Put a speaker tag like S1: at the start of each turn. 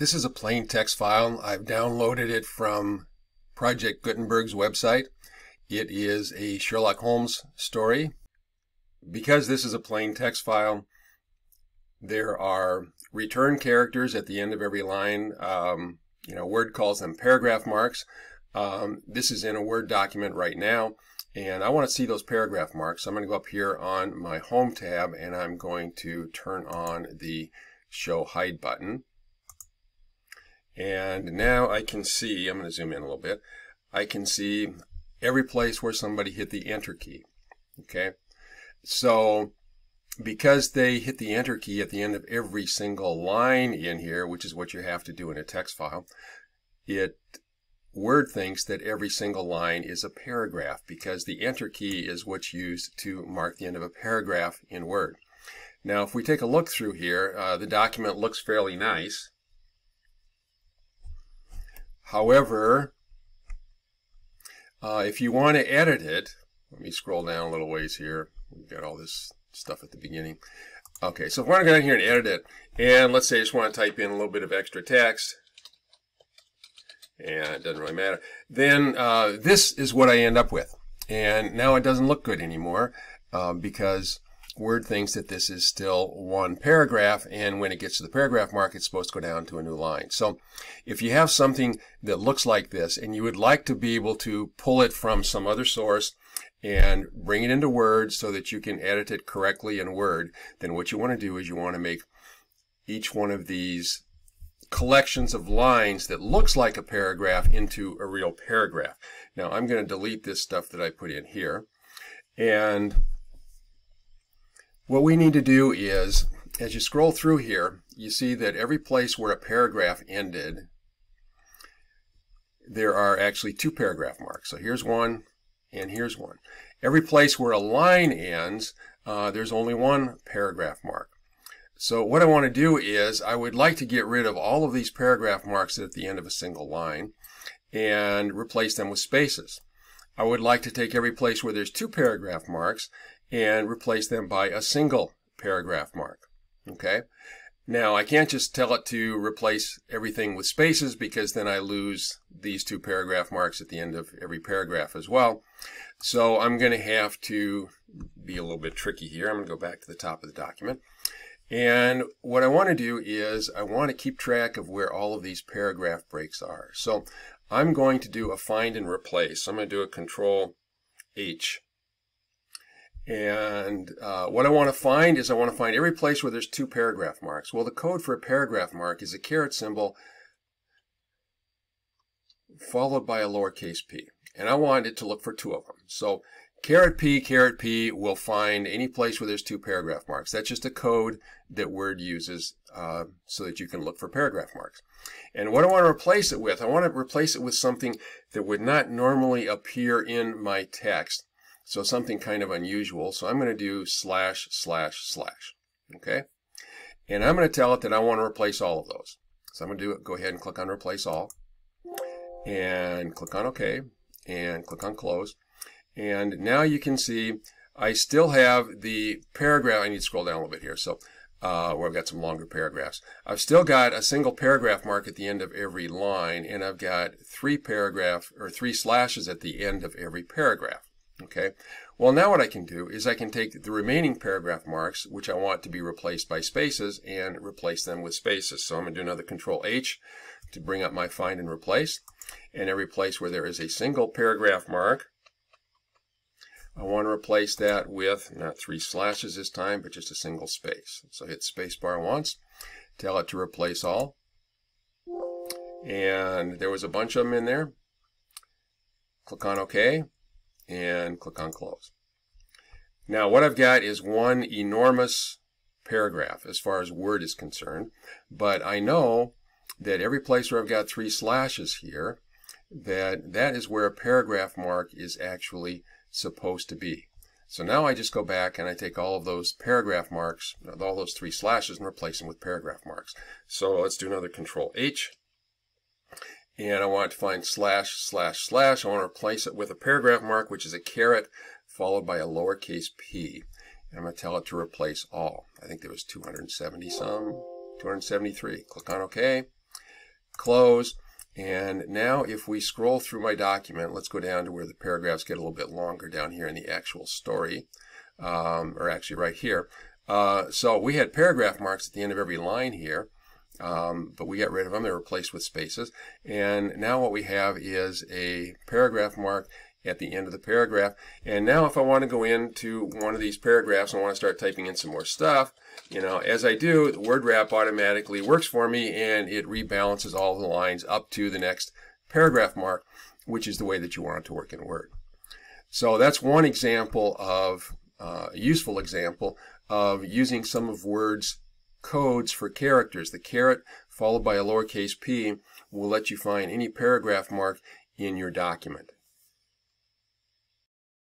S1: This is a plain text file. I've downloaded it from Project Gutenberg's website. It is a Sherlock Holmes story. Because this is a plain text file, there are return characters at the end of every line. Um, you know, Word calls them paragraph marks. Um, this is in a Word document right now, and I want to see those paragraph marks. So I'm going to go up here on my Home tab, and I'm going to turn on the Show Hide button. And now I can see, I'm going to zoom in a little bit, I can see every place where somebody hit the enter key. Okay. So because they hit the enter key at the end of every single line in here, which is what you have to do in a text file, it Word thinks that every single line is a paragraph because the enter key is what's used to mark the end of a paragraph in Word. Now, if we take a look through here, uh, the document looks fairly nice. However, uh, if you want to edit it, let me scroll down a little ways here. We've got all this stuff at the beginning. Okay, so if I want to go down here and edit it, and let's say I just want to type in a little bit of extra text, and it doesn't really matter, then uh, this is what I end up with. And now it doesn't look good anymore uh, because Word thinks that this is still one paragraph, and when it gets to the paragraph mark, it's supposed to go down to a new line. So if you have something that looks like this, and you would like to be able to pull it from some other source and bring it into Word so that you can edit it correctly in Word, then what you want to do is you want to make each one of these collections of lines that looks like a paragraph into a real paragraph. Now I'm going to delete this stuff that I put in here. And what we need to do is, as you scroll through here, you see that every place where a paragraph ended, there are actually two paragraph marks. So here's one, and here's one. Every place where a line ends, uh, there's only one paragraph mark. So what I want to do is, I would like to get rid of all of these paragraph marks at the end of a single line and replace them with spaces. I would like to take every place where there's two paragraph marks and replace them by a single paragraph mark. Okay. Now I can't just tell it to replace everything with spaces because then I lose these two paragraph marks at the end of every paragraph as well. So I'm going to have to be a little bit tricky here. I'm going to go back to the top of the document. And what I want to do is I want to keep track of where all of these paragraph breaks are. So I'm going to do a find and replace. I'm going to do a control H and uh, what I want to find is I want to find every place where there's two paragraph marks. Well, the code for a paragraph mark is a caret symbol followed by a lowercase p. And I want it to look for two of them. So caret p, caret p will find any place where there's two paragraph marks. That's just a code that Word uses uh, so that you can look for paragraph marks. And what I want to replace it with, I want to replace it with something that would not normally appear in my text. So something kind of unusual. So I'm going to do slash, slash, slash. Okay. And I'm going to tell it that I want to replace all of those. So I'm going to do it. Go ahead and click on replace all. And click on OK. And click on close. And now you can see I still have the paragraph. I need to scroll down a little bit here. So uh, where I've got some longer paragraphs. I've still got a single paragraph mark at the end of every line, and I've got three paragraph or three slashes at the end of every paragraph. Okay, well now what I can do is I can take the remaining paragraph marks, which I want to be replaced by spaces, and replace them with spaces. So I'm going to do another Control H to bring up my find and replace. And every place where there is a single paragraph mark, I want to replace that with not three slashes this time, but just a single space. So hit spacebar once, tell it to replace all. And there was a bunch of them in there. Click on OK and click on close. Now what I've got is one enormous paragraph as far as Word is concerned, but I know that every place where I've got three slashes here, that that is where a paragraph mark is actually supposed to be. So now I just go back and I take all of those paragraph marks, all those three slashes, and replace them with paragraph marks. So let's do another Control H and I want to find slash slash slash. I want to replace it with a paragraph mark, which is a caret followed by a lowercase p. And I'm going to tell it to replace all. I think there was 270 some, 273. Click on OK. close. And now if we scroll through my document, let's go down to where the paragraphs get a little bit longer down here in the actual story, um, or actually right here. Uh, so we had paragraph marks at the end of every line here, um, but we got rid of them. They're replaced with spaces. And now what we have is a paragraph mark at the end of the paragraph. And now if I want to go into one of these paragraphs and want to start typing in some more stuff, you know, as I do, the word wrap automatically works for me and it rebalances all the lines up to the next paragraph mark, which is the way that you want it to work in Word. So that's one example of uh, a useful example of using some of Word's codes for characters. The caret followed by a lowercase p will let you find any paragraph mark in your document.